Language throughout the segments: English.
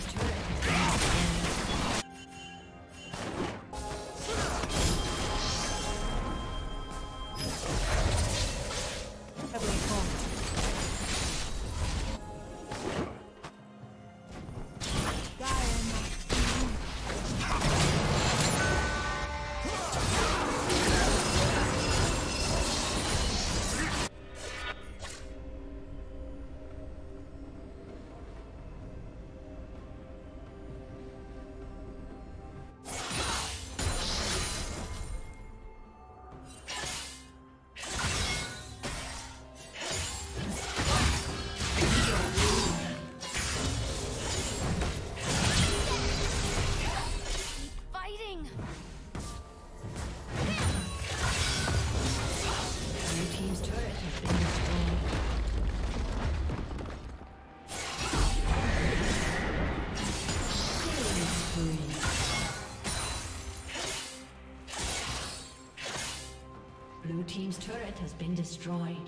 team's turret. Has been destroyed.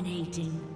Dominating.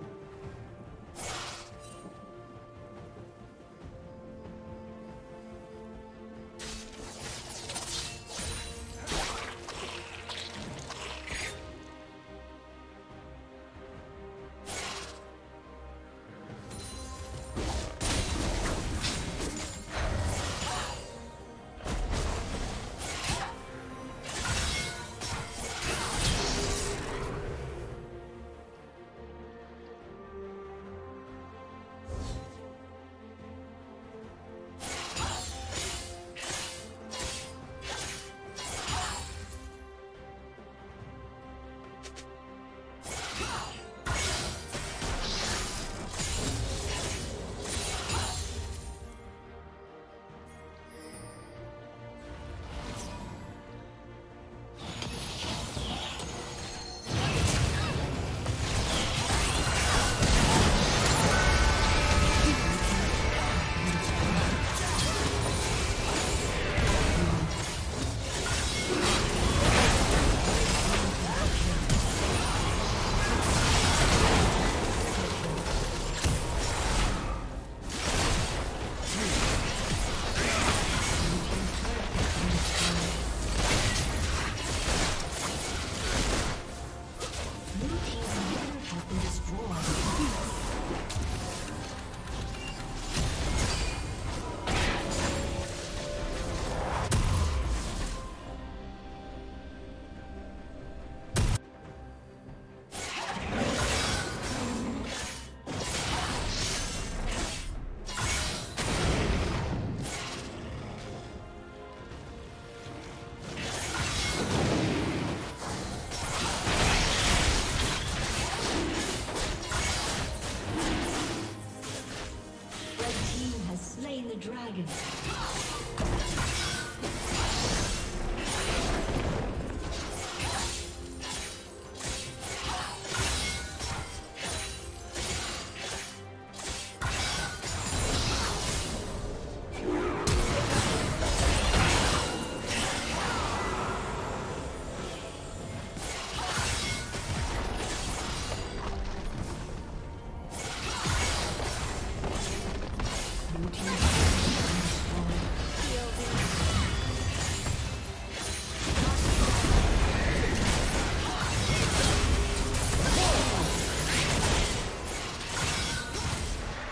The dragon.